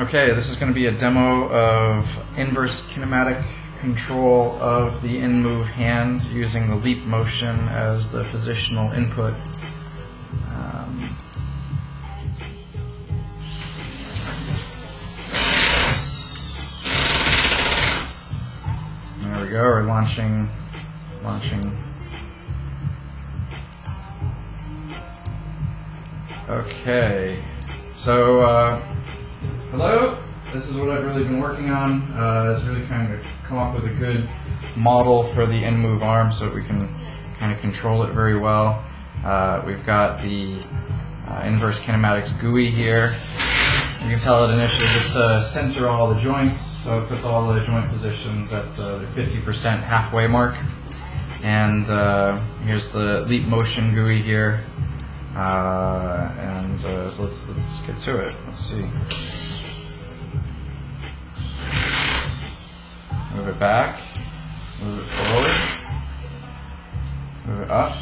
Okay, this is going to be a demo of inverse kinematic control of the InMoov hand using the leap motion as the positional input. Um, there we go. We're launching, launching. Okay, so. Uh, Hello. This is what I've really been working on. Uh, it's really kind of come up with a good model for the InMoov arm so we can kind of control it very well. Uh, we've got the uh, inverse kinematics GUI here. You can tell it initially just to center all the joints, so it puts all the joint positions at uh, the 50% halfway mark. And uh, here's the leap motion GUI here. Uh, and uh, so let's let's get to it. Let's see. Move it back. Move it forward. Move it up.